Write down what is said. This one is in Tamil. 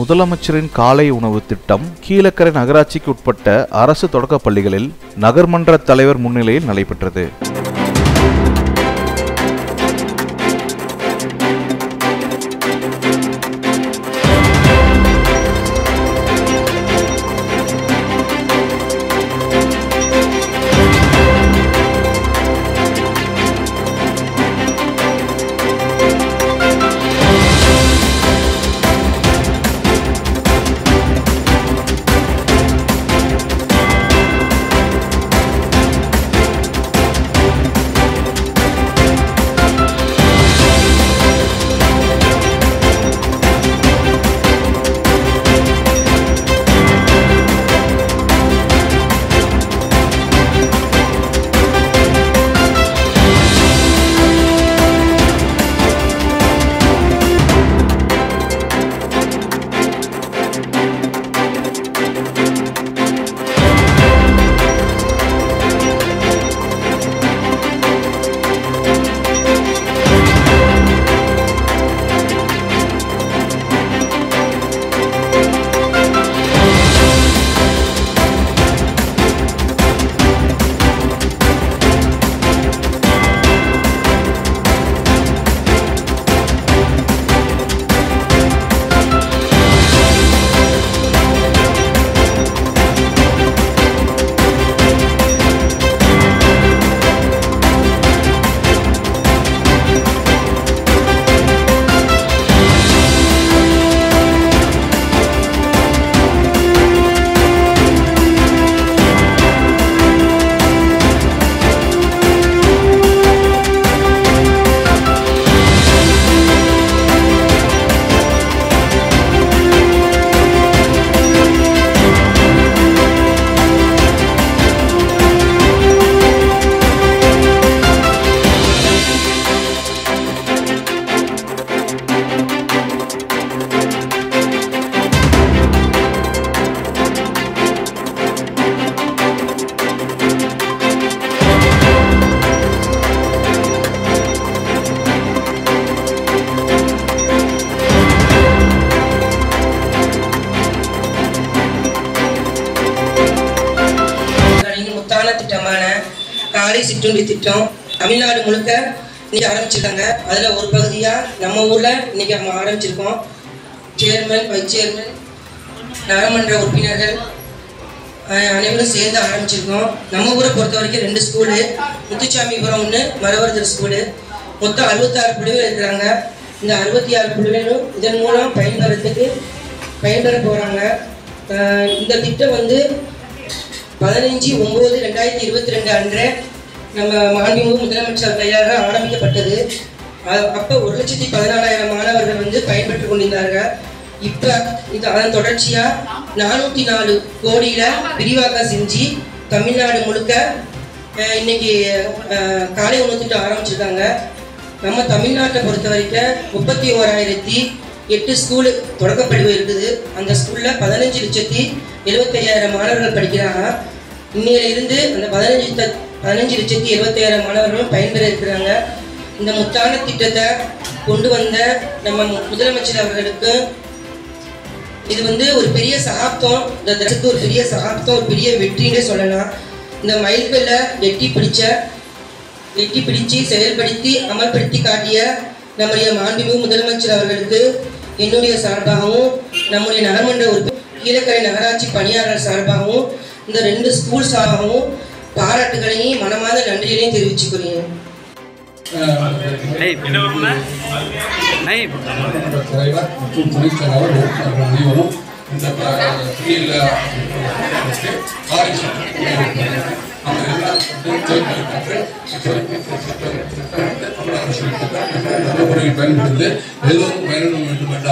முதலமைச்சரின் காலை உணவு திட்டம் கீழக்கரை நகராட்சிக்கு உட்பட்ட அரசு தொடக்கப் பள்ளிகளில் நகர்மன்ற தலைவர் முன்னிலையில் நடைபெற்றது. காலை சிற்றுண்டி திட்டம் தமிழ்நாடு முழுக்க இன்னைக்கு ஆரம்பிச்சிருக்காங்க. அதில் ஒரு பகுதியாக நம்ம ஊரில் இன்னைக்கு நம்ம ஆரம்பிச்சிருக்கோம். சேர்மன் வைஸ் சேர்மன் நகரமன்ற உறுப்பினர்கள் அனைவரும் சேர்ந்து ஆரம்பிச்சிருக்கோம். நம்ம ஊரை பொறுத்த வரைக்கும் ரெண்டு ஸ்கூலு. முத்துச்சாமிபுரம் ஒன்று மரவர்தர் ஸ்கூலு. மொத்தம் அறுபத்தாறு பிள்ளைகள் இருக்கிறாங்க. இந்த அறுபத்தி ஆறு பிள்ளைகளும் இதன் மூலம் பயன்பெறத்துக்கு பயன்பெற போகிறாங்க இந்த திட்டம் வந்து பதினஞ்சு ஒம்பது ரெண்டாயிரத்தி இருபத்தி ரெண்டு அன்று நம்ம மாண்புமிகு முதலமைச்சர் கையாக ஆரம்பிக்கப்பட்டது. அப்போ ஒரு லட்சத்தி பதினாலாயிரம் மாணவர்கள் வந்து பயன்பெற்று கொண்டிருந்தார்கள். இப்போ இது அதன் தொடர்ச்சியாக நானூற்றி நாலு கோடியில் விரிவாக்கம் செஞ்சு தமிழ்நாடு முழுக்க இன்னைக்கு காலை உணவு திட்டம் ஆரம்பிச்சிருக்காங்க. நம்ம தமிழ்நாட்டை பொறுத்த வரைக்கும் முப்பத்தி ஓராயிரத்தி எட்டு ஸ்கூலு தொடக்கப்படிவு இருக்குது. அந்த ஸ்கூலில் பதினஞ்சு லட்சத்தி எழுபத்தையாயிரம் மாணவர்கள் படிக்கிறாங்க. இன்னையிலிருந்து அந்த பதினஞ்சு த- பதினஞ்சு லட்சத்தி எழுபத்தையாயிரம் மாணவர்களும் பயன்பெற இருக்கிறாங்க. இந்த முத்தான திட்டத்தை கொண்டு வந்த நம்ம முதலமைச்சர் அவர்களுக்கு இது வந்து ஒரு பெரிய சகாப்தம் இந்த திட்டத்துக்கு ஒரு பெரிய சகாப்தம் ஒரு பெரிய வெற்றின்னே சொல்லலாம். இந்த மயில்கல்ல எட்டி பிடிச்ச எட்டி பிடிச்சு செயல்படுத்தி அமல்படுத்தி காட்டிய நம்முடைய மாண்புமிகு முதலமைச்சர் அவர்களுக்கு என்னுடைய சார்பாகவும் நம்முடைய நகர்மன்ற உறுப்பு கீழக்கரை நகராட்சி பணியாளர் சார்பாகவும் இந்த ரெண்டு ஸ்கூல் சார்பாகவும் பாராட்டுகளையும் மனமார்ந்த நன்றிகளையும் மற்றும் உறுப்பினர்கள் அனைவரும் இந்த பள்ளியில் காலை நம்ம பயணம் வேண்டும் என்ற